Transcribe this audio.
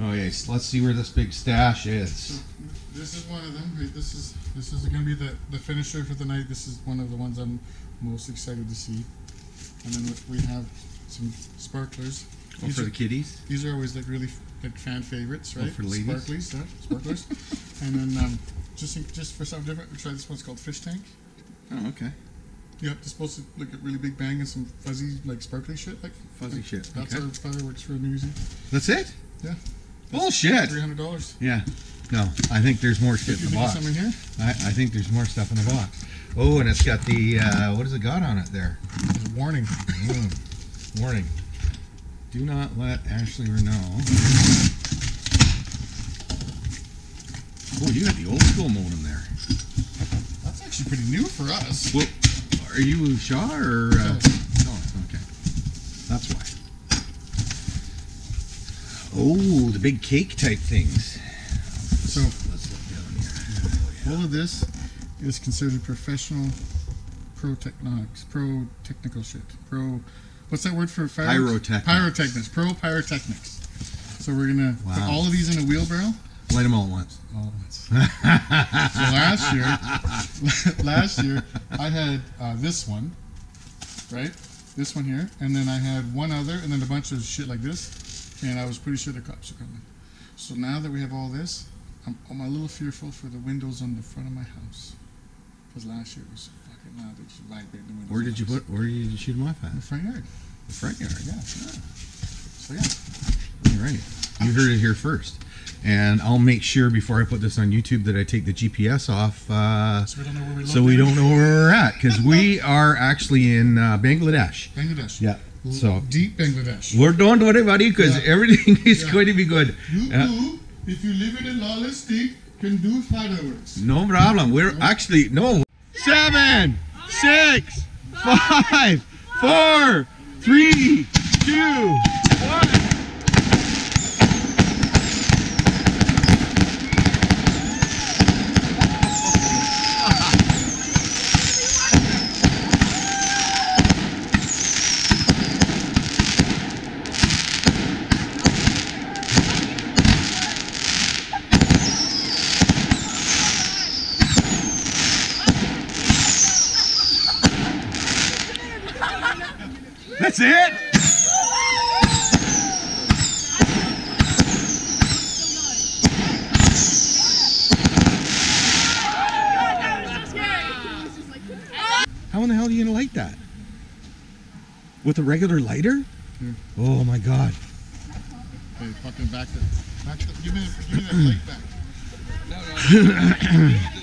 Oh yes. Let's see where this big stash is. This is one of them. This is this is going to be the, the finisher for the night. This is one of the ones I'm most excited to see. And then we have some sparklers. Oh, These for are- the kiddies. These are always like really like fan favorites, right? Oh, for ladies? Sparklies, yeah, sparklers. and then um, just in, just for something different, we tried this one's called Fish Tank. Oh okay. Yep, it's supposed to look at really big bang and some fuzzy like sparkly shit. Like Fuzzy shit. that's Okay. our fireworks for New Year's Eve. That's it. Yeah. Bullshit. Three hundred dollars. Yeah. No, I think there's more shit in the box. something here? I, I think there's more stuff in the box. Oh, and it's got the uh, what has it got on it there? A warning. Mm. Warning. Do not let Ashley know. Oh, you got the old school modem there. That's actually pretty new for us. Well, are you Shaw or? Uh, Yes. oh, okay. That's why. Oh, the big cake type things. So Let's look down here. all of this is considered professional pro technics, pro technical shit. Pro, what's that word for fireworks? Pyrotechnics. Pyrotechnics. Pro pyrotechnics. So we're gonna put all of these in a wheelbarrow. Light them all at once. All at once. So last year, last year I had uh, this one, right? This one here, and then I had one other, and then a bunch of shit like this, and I was pretty sure the cops were coming. So now that we have all this, I'm, I'm a little fearful for the windows on the front of my house, because last year it was fucking loud. They just vibrated the windows. Where did you house. put? Where did you shoot them off at? In the front yard? The front yard. Yeah. yeah. So yeah. All right. You heard it here first. And I'll make sure before I put this on YouTube that I take the GPS off uh, So we don't know where we so we don't know where we're at because we are actually in uh, Bangladesh. Bangladesh. Yeah. So Deep Bangladesh. we're don't worry about it because Yeah. everything is Yeah. going to be good. You Yeah. too, if you live in a lawless state, can do fireworks. No problem. We're actually no. Seven, six, five, four, three, two, That's it. How in the hell are you gonna light that? With a regular lighter? Yeah. Oh my god. Hey, fucking back back give me, give me that light back.